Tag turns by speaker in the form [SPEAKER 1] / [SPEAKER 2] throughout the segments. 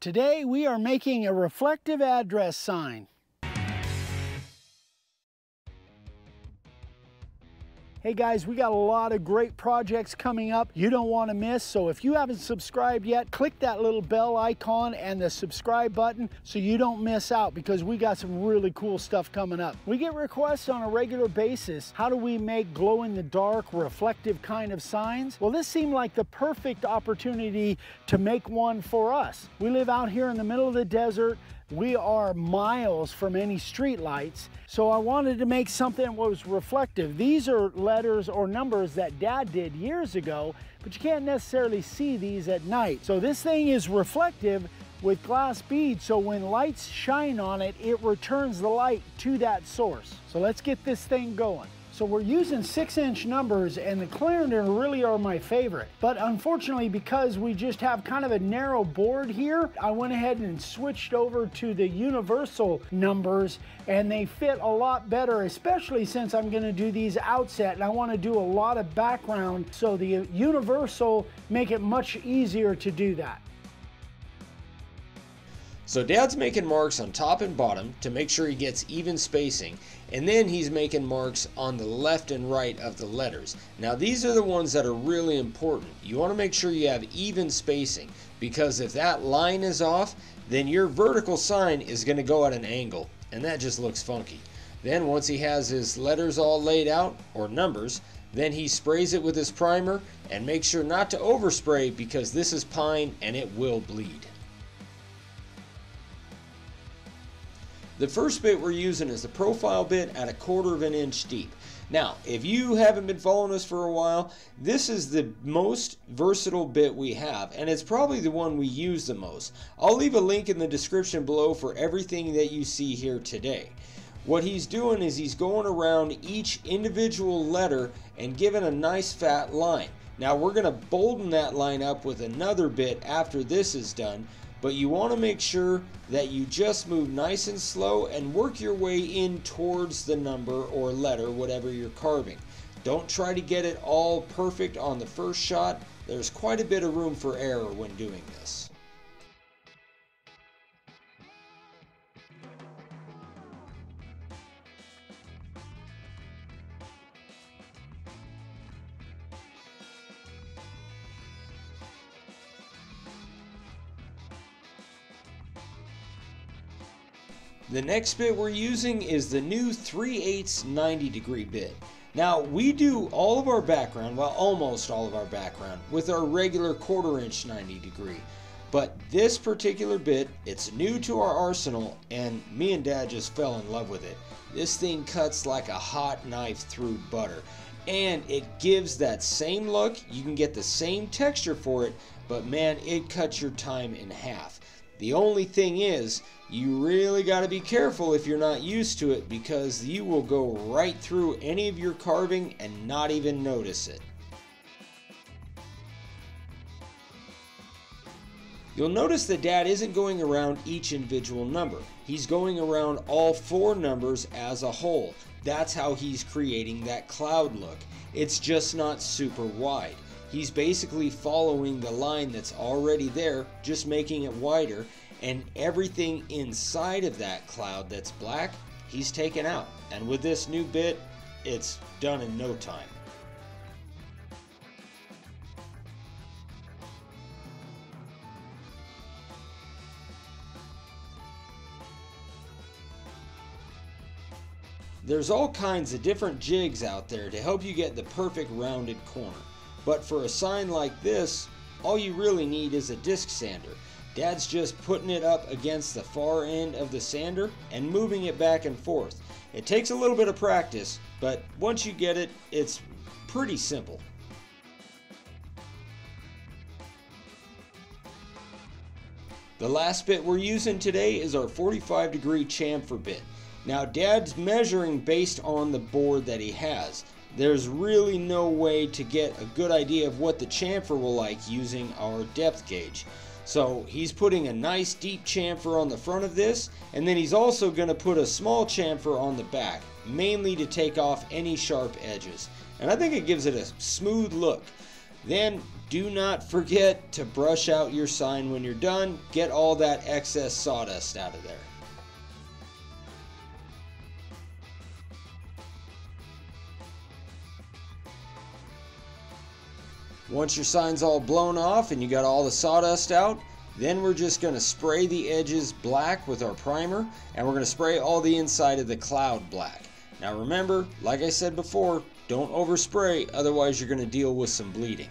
[SPEAKER 1] Today we are making a reflective address sign. Hey guys, we got a lot of great projects coming up you don't want to miss. So if you haven't subscribed yet, click that little bell icon and the subscribe button so you don't miss out because we got some really cool stuff coming up. We get requests on a regular basis. How do we make glow in the dark, reflective kind of signs? Well, this seemed like the perfect opportunity to make one for us. We live out here in the middle of the desert we are miles from any street lights. So I wanted to make something that was reflective. These are letters or numbers that dad did years ago, but you can't necessarily see these at night. So this thing is reflective with glass beads. So when lights shine on it, it returns the light to that source. So let's get this thing going. So we're using six inch numbers and the Clarendon really are my favorite. But unfortunately, because we just have kind of a narrow board here, I went ahead and switched over to the universal numbers and they fit a lot better, especially since I'm gonna do these outset and I wanna do a lot of background. So the universal make it much easier to do that.
[SPEAKER 2] So dad's making marks on top and bottom to make sure he gets even spacing and then he's making marks on the left and right of the letters. Now these are the ones that are really important. You want to make sure you have even spacing because if that line is off then your vertical sign is going to go at an angle and that just looks funky. Then once he has his letters all laid out or numbers then he sprays it with his primer and make sure not to overspray because this is pine and it will bleed. The first bit we're using is the profile bit at a quarter of an inch deep. Now, if you haven't been following us for a while, this is the most versatile bit we have, and it's probably the one we use the most. I'll leave a link in the description below for everything that you see here today. What he's doing is he's going around each individual letter and giving a nice fat line. Now we're going to bolden that line up with another bit after this is done but you want to make sure that you just move nice and slow and work your way in towards the number or letter, whatever you're carving. Don't try to get it all perfect on the first shot. There's quite a bit of room for error when doing this. The next bit we're using is the new 3 8 90 degree bit. Now we do all of our background, well almost all of our background, with our regular quarter inch 90 degree. But this particular bit, it's new to our arsenal and me and dad just fell in love with it. This thing cuts like a hot knife through butter and it gives that same look. You can get the same texture for it, but man, it cuts your time in half. The only thing is, you really got to be careful if you're not used to it because you will go right through any of your carving and not even notice it. You'll notice that Dad isn't going around each individual number. He's going around all four numbers as a whole. That's how he's creating that cloud look. It's just not super wide. He's basically following the line that's already there, just making it wider, and everything inside of that cloud that's black, he's taken out. And with this new bit, it's done in no time. There's all kinds of different jigs out there to help you get the perfect rounded corner. But for a sign like this, all you really need is a disc sander. Dad's just putting it up against the far end of the sander and moving it back and forth. It takes a little bit of practice, but once you get it, it's pretty simple. The last bit we're using today is our 45 degree chamfer bit. Now dad's measuring based on the board that he has there's really no way to get a good idea of what the chamfer will like using our depth gauge. So he's putting a nice deep chamfer on the front of this and then he's also going to put a small chamfer on the back mainly to take off any sharp edges and I think it gives it a smooth look. Then do not forget to brush out your sign when you're done. Get all that excess sawdust out of there. Once your sign's all blown off and you got all the sawdust out, then we're just going to spray the edges black with our primer and we're going to spray all the inside of the cloud black. Now remember, like I said before, don't overspray, otherwise you're going to deal with some bleeding.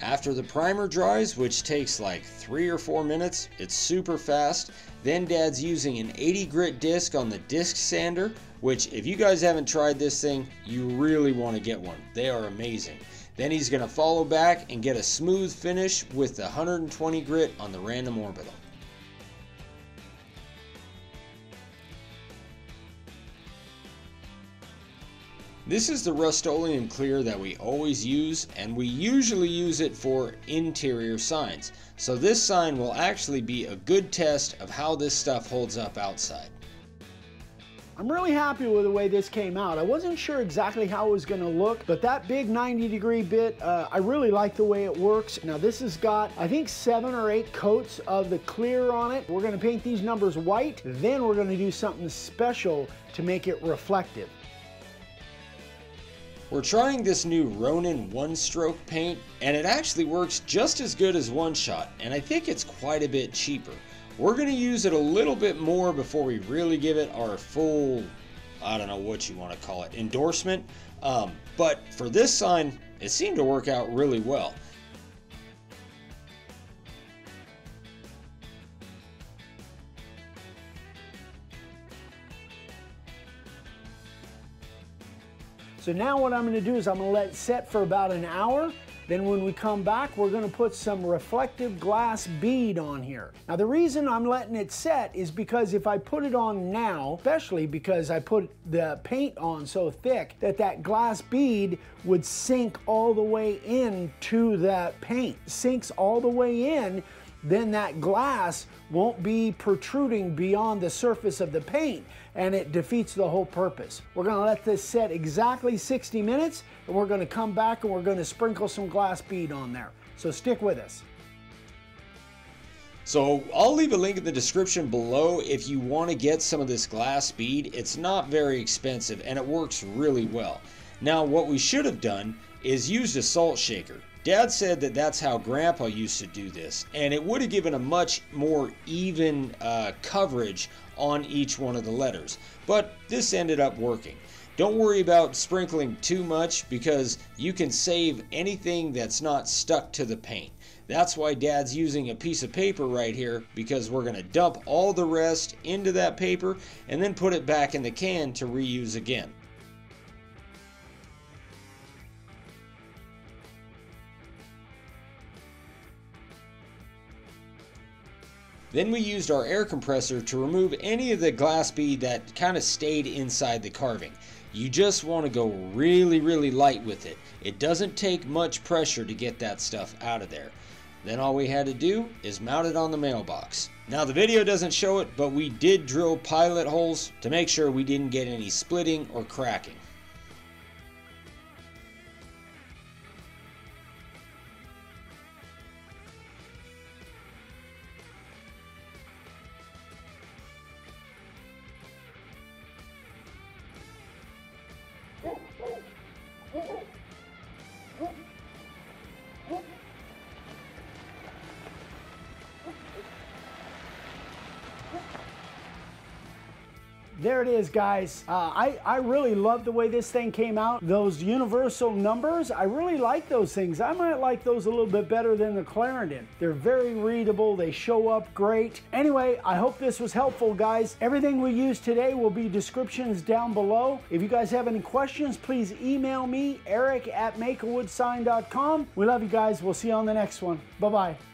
[SPEAKER 2] After the primer dries, which takes like three or four minutes, it's super fast. Then dad's using an 80 grit disc on the disc sander, which if you guys haven't tried this thing, you really want to get one. They are amazing. Then he's going to follow back and get a smooth finish with the 120 grit on the random orbital. This is the Rust-Oleum clear that we always use and we usually use it for interior signs. So this sign will actually be a good test of how this stuff holds up outside.
[SPEAKER 1] I'm really happy with the way this came out. I wasn't sure exactly how it was gonna look, but that big 90 degree bit, uh, I really like the way it works. Now this has got, I think seven or eight coats of the clear on it. We're gonna paint these numbers white, then we're gonna do something special to make it reflective.
[SPEAKER 2] We're trying this new Ronan one stroke paint and it actually works just as good as one shot and I think it's quite a bit cheaper. We're going to use it a little bit more before we really give it our full, I don't know what you want to call it, endorsement. Um, but for this sign, it seemed to work out really well.
[SPEAKER 1] So now what I'm gonna do is I'm gonna let it set for about an hour. Then when we come back, we're gonna put some reflective glass bead on here. Now the reason I'm letting it set is because if I put it on now, especially because I put the paint on so thick, that that glass bead would sink all the way into that paint. Sinks all the way in then that glass won't be protruding beyond the surface of the paint and it defeats the whole purpose. We're gonna let this set exactly 60 minutes and we're gonna come back and we're gonna sprinkle some glass bead on there. So stick with us.
[SPEAKER 2] So I'll leave a link in the description below if you want to get some of this glass bead. It's not very expensive and it works really well. Now what we should have done is used a salt shaker. Dad said that that's how Grandpa used to do this, and it would have given a much more even uh, coverage on each one of the letters. But this ended up working. Don't worry about sprinkling too much because you can save anything that's not stuck to the paint. That's why Dad's using a piece of paper right here because we're going to dump all the rest into that paper and then put it back in the can to reuse again. Then we used our air compressor to remove any of the glass bead that kind of stayed inside the carving. You just want to go really, really light with it. It doesn't take much pressure to get that stuff out of there. Then all we had to do is mount it on the mailbox. Now the video doesn't show it, but we did drill pilot holes to make sure we didn't get any splitting or cracking. Yeah.
[SPEAKER 1] there it is, guys. Uh, I, I really love the way this thing came out. Those universal numbers, I really like those things. I might like those a little bit better than the Clarendon. They're very readable. They show up great. Anyway, I hope this was helpful, guys. Everything we use today will be descriptions down below. If you guys have any questions, please email me, eric at makeawoodsign.com. We love you guys. We'll see you on the next one. Bye-bye.